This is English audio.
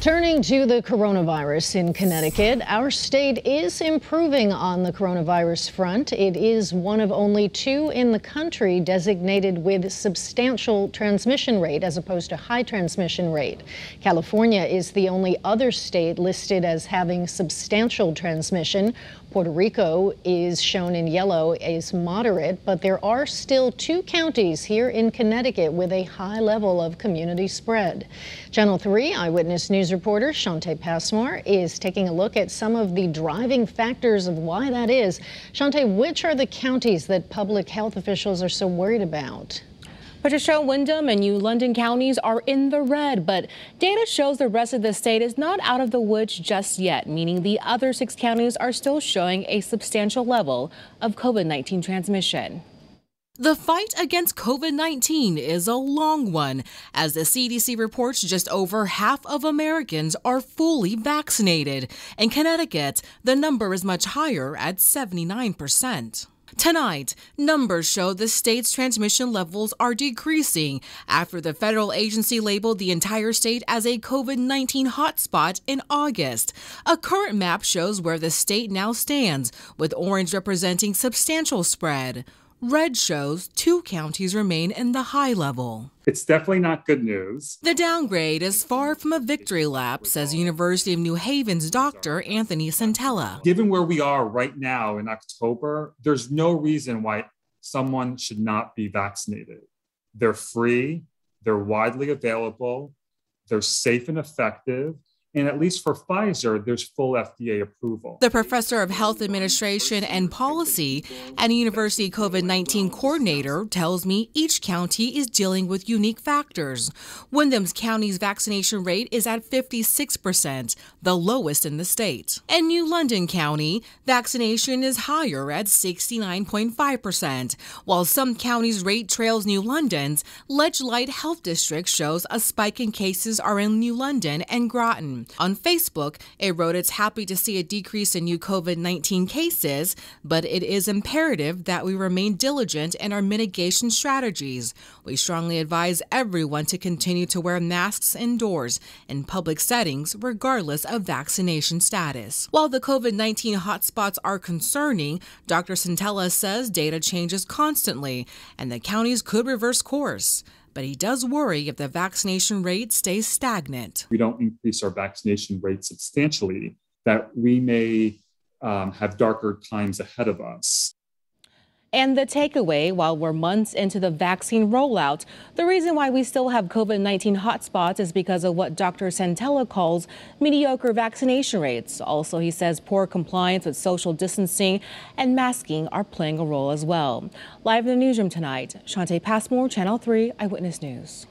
Turning to the coronavirus in Connecticut, our state is improving on the coronavirus front. It is one of only two in the country designated with substantial transmission rate as opposed to high transmission rate. California is the only other state listed as having substantial transmission. Puerto Rico is shown in yellow as moderate, but there are still two counties here in Connecticut with a high level of community spread. Channel 3 Eyewitness News reporter Shante Passmore is taking a look at some of the driving factors of why that is. Shante, which are the counties that public health officials are so worried about? Patricia, Windham and New London counties are in the red, but data shows the rest of the state is not out of the woods just yet, meaning the other six counties are still showing a substantial level of COVID-19 transmission. The fight against COVID 19 is a long one, as the CDC reports just over half of Americans are fully vaccinated. In Connecticut, the number is much higher at 79%. Tonight, numbers show the state's transmission levels are decreasing after the federal agency labeled the entire state as a COVID 19 hotspot in August. A current map shows where the state now stands, with orange representing substantial spread. Red shows two counties remain in the high level. It's definitely not good news. The downgrade is far from a victory lap, says University of New Haven's Dr. Anthony Santella. Given where we are right now in October, there's no reason why someone should not be vaccinated. They're free, they're widely available, they're safe and effective, and at least for Pfizer, there's full FDA approval. The professor of health administration and policy and university COVID 19 coordinator tells me each county is dealing with unique factors. Windham's county's vaccination rate is at 56%, the lowest in the state. In New London County, vaccination is higher at 69.5%. While some counties' rate trails New London's, Ledge Light Health District shows a spike in cases are in New London and Groton. On Facebook, it wrote it's happy to see a decrease in new COVID 19 cases, but it is imperative that we remain diligent in our mitigation strategies. We strongly advise everyone to continue to wear masks indoors in public settings, regardless of vaccination status. While the COVID 19 hotspots are concerning, Dr. Santella says data changes constantly and the counties could reverse course but he does worry if the vaccination rate stays stagnant. We don't increase our vaccination rate substantially, that we may um, have darker times ahead of us. And the takeaway, while we're months into the vaccine rollout, the reason why we still have COVID 19 hotspots is because of what Dr. Santella calls mediocre vaccination rates. Also, he says poor compliance with social distancing and masking are playing a role as well. Live in the newsroom tonight, Shante Passmore, Channel 3 Eyewitness News.